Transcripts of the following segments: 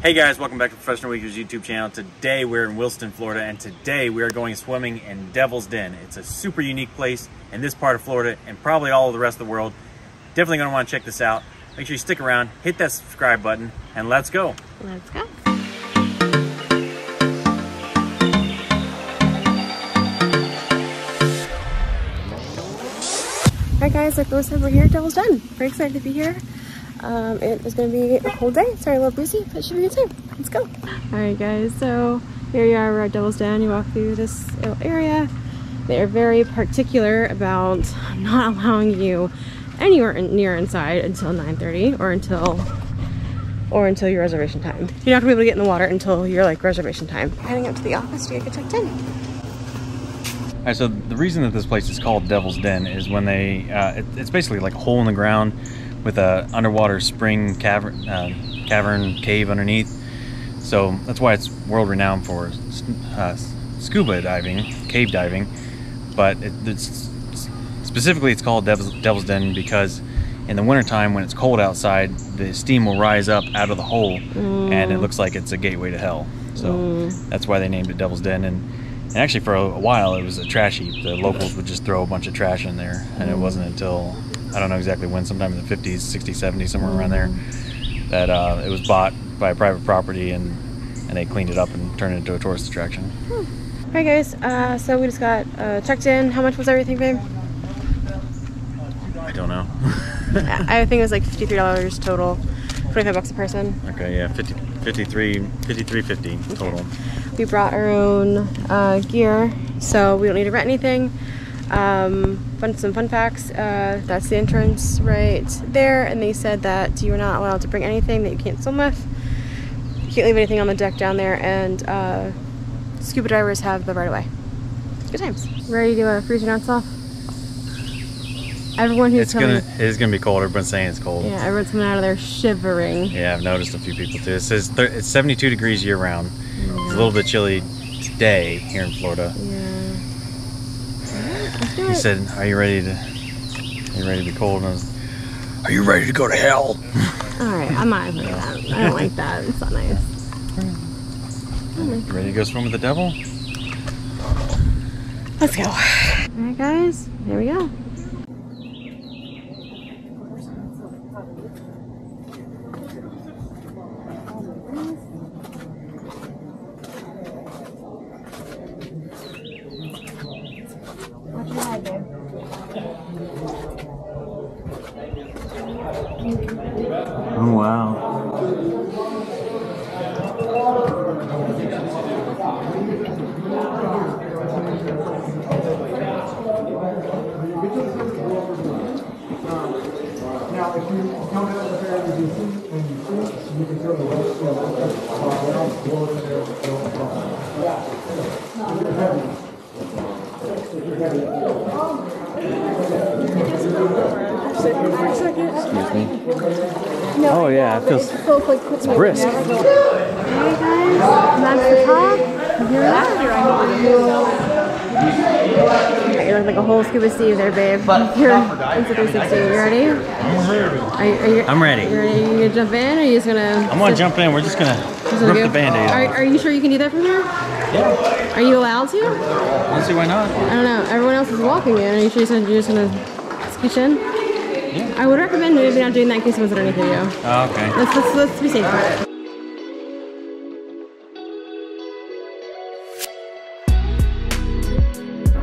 Hey guys, welcome back to Professional Weekenders YouTube channel. Today we're in Williston, Florida, and today we are going swimming in Devil's Den. It's a super unique place in this part of Florida and probably all of the rest of the world. Definitely gonna wanna check this out. Make sure you stick around, hit that subscribe button, and let's go. Let's go. Alright guys, like Bo said, we're here at Devil's Den. Very excited to be here. Um, it is going to be a cold day. Sorry, a little breezy, but it should be good time. Let's go. Alright guys, so here you are, we're at Devil's Den. You walk through this little area. They're very particular about not allowing you anywhere in, near inside until 9.30 or until or until your reservation time. You're not gonna be able to get in the water until your like reservation time. Heading up to the office to get checked in. All right, so the reason that this place is called Devil's Den is when they, uh, it, it's basically like a hole in the ground with a underwater spring cavern, uh, cavern cave underneath. So that's why it's world renowned for uh, scuba diving, cave diving. But it, it's specifically it's called Devil's, Devil's Den because in the wintertime when it's cold outside, the steam will rise up out of the hole, Mm. and it looks like it's a gateway to hell. So Mm. that's why they named it Devil's Den. And and actually, for a, a while, it was a trash heap. The locals would just throw a bunch of trash in there, and it Mm. wasn't until I don't know exactly when, sometime in the 50s, 60s, 70s, somewhere around there, that uh, it was bought by a private property, and and they cleaned it up and turned it into a tourist attraction. Alright guys, uh, so we just got uh, checked in. How much was everything, babe? I don't know. I think it was like $53 total. 25 bucks a person. okay, yeah, 50, 53, 53.50 total. We brought our own uh, gear, so we don't need to rent anything. Um, fun, some fun facts. Uh, that's the entrance right there, and they said that you're not allowed to bring anything that you can't swim with. You can't leave anything on the deck down there, and uh, scuba divers have the right of way. Good times. Ready to uh, freeze your nuts off? Everyone who's It's coming, gonna it's gonna be cold. Everyone's saying it's cold. yeah, everyone's coming out of there shivering. Yeah, I've noticed a few people too. It says thir- it's 72 degrees year round. It's a little bit chilly today here in Florida. Yeah. Let's do He it. Said, "Are you ready to? Are you ready to be cold?" And I was, "Are you ready to go to hell?" All right, I'm not gonna that. I don't like that. It's not nice. You ready to go swim with the devil? Let's go. All right, guys. Here we go. Wow! Now, if you come out of the fair as you see, and you see, you can throw the rest of the, uh, around, go over there, go across. Excuse me. Oh yeah, it feels it's brisk. Hey guys, that's the top. Here we are. You're like a whole scuba Steve there, babe. You're into 360. You ready? Are you, are you, I'm ready. You ready? You gonna jump in, or are you just gonna? I'm gonna jump in. We're just gonna just rip go- the band-aid Are, off. are you sure you can do that from here? Yeah. Are you allowed to? Let's see why not. I don't know. Everyone else is walking in. Are you sure you're just gonna scooch in? Yeah. I would recommend maybe not doing that in case someone's underneath you. Oh, okay. Let's, let's, let's be safe about it.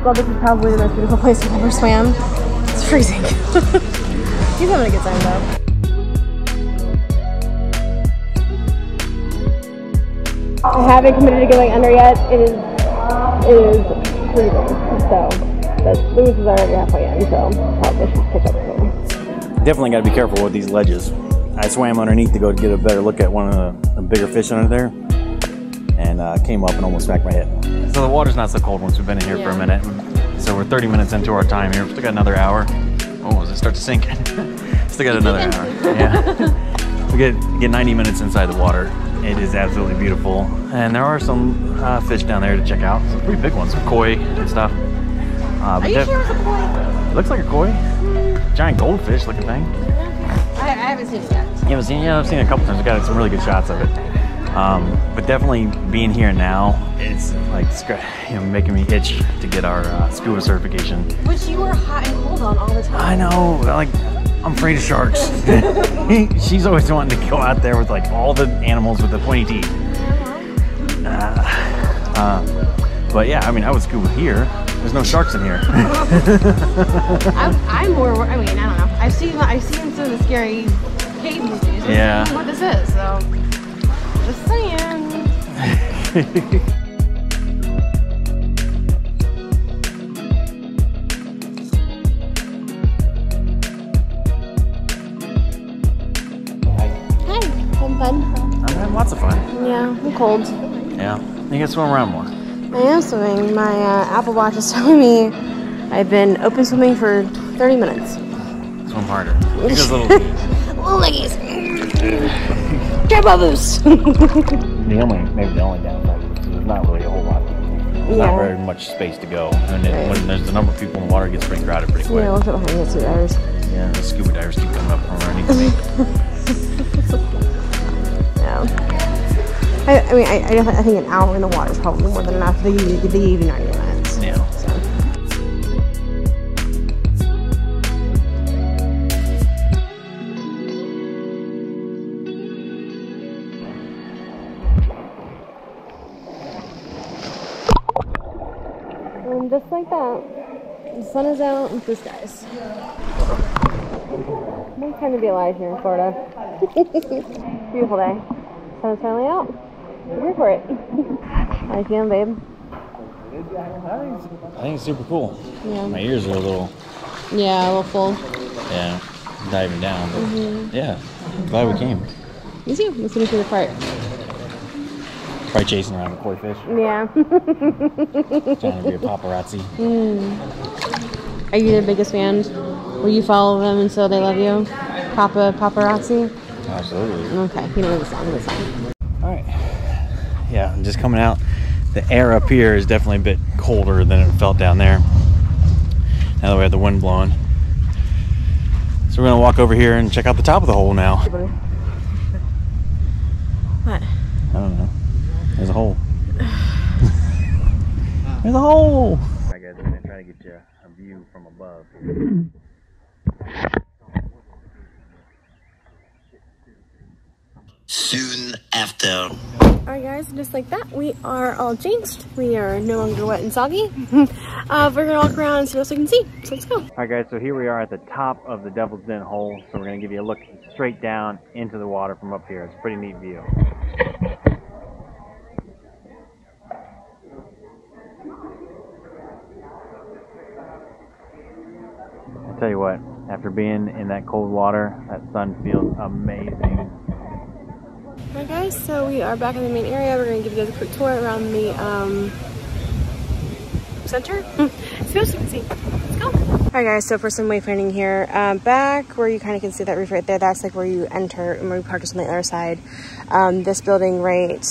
Well, this is probably the most beautiful place I've ever swam. It's freezing. He's having a good time though. I haven't committed to going under yet. It is, it is freezing. So, but Lewis is already halfway in, so probably should pick up soon. Definitely got to be careful with these ledges. I swam underneath to go get a better look at one of the, the bigger fish under there, and uh, came up and almost smacked my head. So the water's not so cold once we've been in here for a minute. So we're 30 minutes into our time here. We've still got another hour. Oh, does it start to sink? Still got another hour. Yeah. we get get 90 minutes inside the water. It is absolutely beautiful, and there are some uh, fish down there to check out. Some pretty big ones, some koi and stuff. Uh, but Are you def- sure it's a koi? It looks like a koi. Giant goldfish looking thing. I, I haven't seen it yet. You haven't seen it? Yeah, I've seen it a couple times. We got some really good shots of it. Um, but definitely being here now, it's like you know, making me itch to get our uh, scuba certification. Which you were hot and cold on all the time. I know, like I'm afraid of sharks. She's always wanting to go out there with like all the animals with the pointy teeth. Uh, uh, but yeah, I mean, I would scuba here. There's no sharks in here. I'm, I'm more. I mean, I don't know. I've seen I've seen some of the scary cave movies. Yeah. don't What this is? So, just saying. Hi, having fun? I'm having lots of fun. Yeah, I'm cold. Yeah, you can swim around more. I am swimming. My uh, Apple Watch is telling me I've been open swimming for 30 minutes. Swim harder. Just a little. Little leggies. My boost. The only, maybe the only downside is there's not really a whole lot. There's Yeah. not very much space to go. And then when there's the number of people in the water, it gets pretty crowded pretty quick. Yeah, look at behind the two hours. Yeah, the scuba divers keep coming up from underneath me. I, I mean, I, I, definitely, I think an hour in the water is probably more than enough. They give you, they give you 90 minutes. Yeah. So. And just like that, the sun is out and blue skies. What time to be alive here in Florida? Beautiful day. Sun is finally out. We're for it. How you feeling, babe? I think it's super cool. Yeah. My ears are a little, Yeah, a little full. yeah, diving down. But Mm-hmm. yeah, glad we came. Me too. Let's finish the part. Probably chasing around a koi fish, Yeah. trying to be a paparazzi. Are you their biggest fan? Will you follow them until they love you? Papa paparazzi? Absolutely. Okay, you know the song, the song. All right. Yeah, I'm just coming out. The air up here is definitely a bit colder than it felt down there. Now that we have the wind blowing. So we're gonna walk over here and check out the top of the hole now. What? I don't know. There's a hole. There's a hole. Alright guys, I'm gonna try to get you a view from above. Soon after. Alright guys, just like that, we are all changed. We are no longer wet and soggy. uh, we're gonna walk around and see what else we can see. So let's go. Alright guys, so here we are at the top of the Devil's Den hole. So we're gonna give you a look straight down into the water from up here. It's a pretty neat view. I tell you what, after being in that cold water, that sun feels amazing. Alright guys, so we are back in the main area. We're gonna give you guys a quick tour around the um, center. see what else you can see. Let's go. Alright guys, so for some wayfinding here, um, back where you kind of can see that roof right there, that's like where you enter and where we parked us on the other side. Um, this building right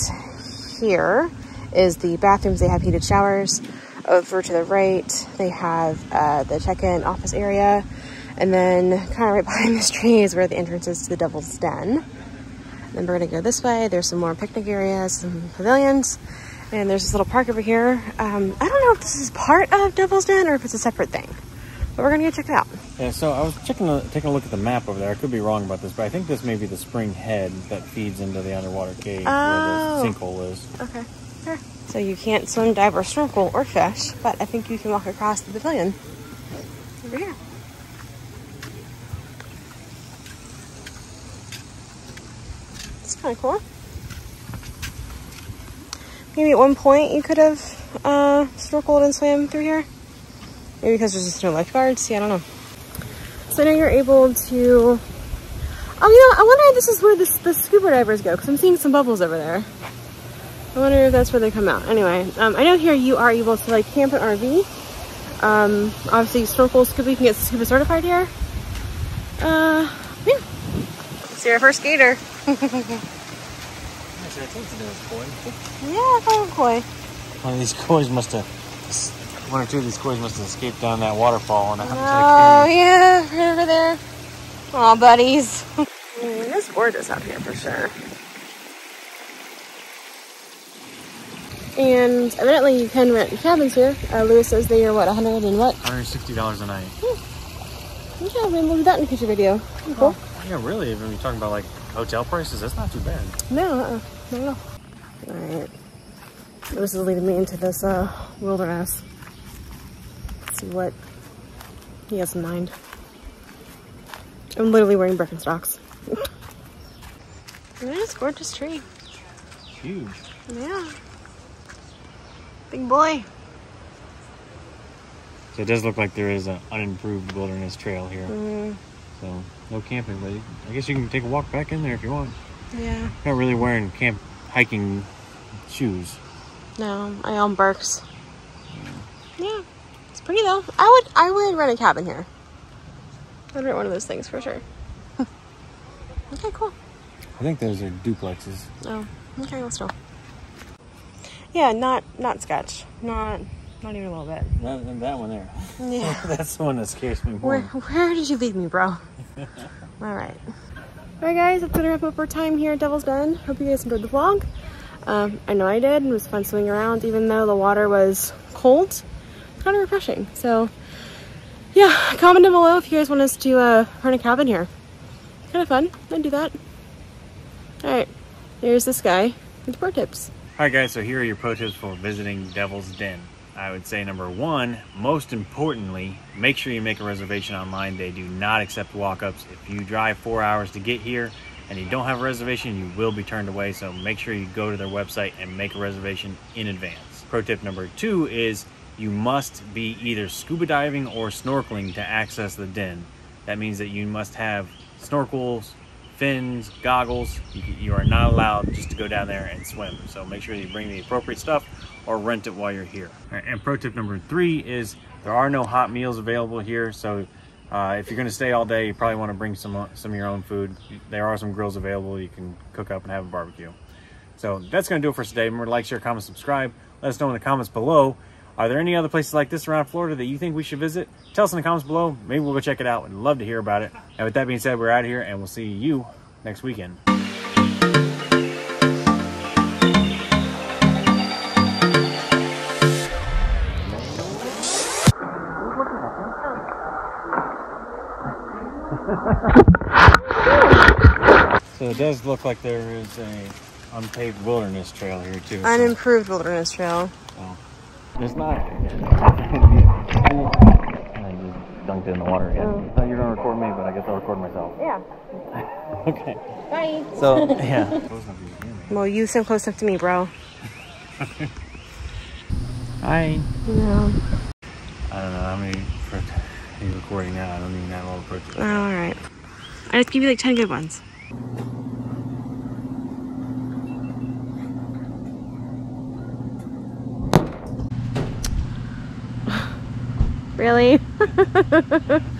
here is the bathrooms. They have heated showers. Over to the right, they have uh, the check-in office area. And then kind of right behind this tree is where the entrance is to the Devil's Den. Then we're gonna go this way. There's some more picnic areas, some pavilions, and there's this little park over here. Um, I don't know if this is part of Devil's Den or if it's a separate thing, but we're gonna go check it out. Yeah, so I was checking, the, taking a look at the map over there. I could be wrong about this, but I think this may be the spring head that feeds into the underwater cave Oh. where the sinkhole is. Okay. Sure. So you can't swim, dive, or snorkel or fish, but I think you can walk across the pavilion over here. Kind of cool. Maybe at one point you could have uh, snorkeled and swam through here. Maybe because there's just no lifeguards. Yeah, I don't know. So now you're able to. Oh, you know, I wonder if this is where the, the scuba divers go because I'm seeing some bubbles over there. I wonder if that's where they come out. Anyway, um, I know here you are able to like camp an RV. Um, obviously snorkel, scuba, you can get scuba certified here. Uh, yeah. So you're a first. Yeah, kind of koi. One of these koi must have, one or two of these koi must have escaped down that waterfall and out Oh into the cave. yeah, right over there. Aw, buddies. I mean, it's gorgeous out here for sure. And evidently you can rent cabins here. Uh, Lewis says they are what, 100 and what? $160 a night. Okay, maybe we'll do that in a future video. Cool. Yeah, really, if you're talking about like hotel prices, that's not too bad. No, uh-uh. Not at all. Alright. This is leading me into this uh, wilderness. Let's see what he has in mind. I'm literally wearing Birkenstocks. Look at this gorgeous tree. Huge. Yeah. Big boy. So it does look like there is an unimproved wilderness trail here. Mm, So no camping, but I guess you can take a walk back in there if you want. Yeah. Not really wearing camp hiking shoes. No, I own Birks. Yeah. It's pretty though. I would I would rent a cabin here. I'd rent one of those things for sure. okay, cool. I think those are duplexes. Oh, okay, let's go. Yeah, not not sketch. Not not even a little bit. That, that one there. Yeah. That's the one that scares me Where more. where did you lead me, bro? All right. All right, guys, that's gonna wrap up our time here at Devil's Den. Hope you guys enjoyed the vlog. Um, I know I did. It was fun swimming around, even though the water was cold. Kind of refreshing. So, yeah, comment down below if you guys want us to uh, rent a cabin here. Kind of fun. I'd do that. All right, here's this guy with pro tips. Alright guys, so here are your pro tips for visiting Devil's Den. I would say number one, most importantly, make sure you make a reservation online. They do not accept walk-ups. If you drive four hours to get here and you don't have a reservation, you will be turned away. So make sure you go to their website and make a reservation in advance. Pro tip number two is you must be either scuba diving or snorkeling to access the den. That means that you must have snorkels, fins, goggles. You, you are not allowed just to go down there and swim. So make sure you bring the appropriate stuff or rent it while you're here. And pro tip number three is there are no hot meals available here. So uh, if you're going to stay all day, you probably want to bring some some of your own food. There are some grills available. You can cook up and have a barbecue. So that's going to do it for today. Remember to like, share, comment, subscribe. Let us know in the comments below. Are there any other places like this around Florida that you think we should visit? Tell us in the comments below. Maybe we'll go check it out. We'd love to hear about it. And with that being said, we're out of here and we'll see you next weekend. So it does look like there is a unpaved wilderness trail here too. so- Unimproved wilderness trail. so it's not. I just dunked it in the water again. Oh. I thought you were gonna record me, but I guess I'll record myself. Yeah. Okay. Bye. So yeah. Well, you sound close enough to me, bro. Hi. No. I don't know how many pro- are you recording now. I don't even have all the pro Oh, all right. I just give you like 10 good ones. Really?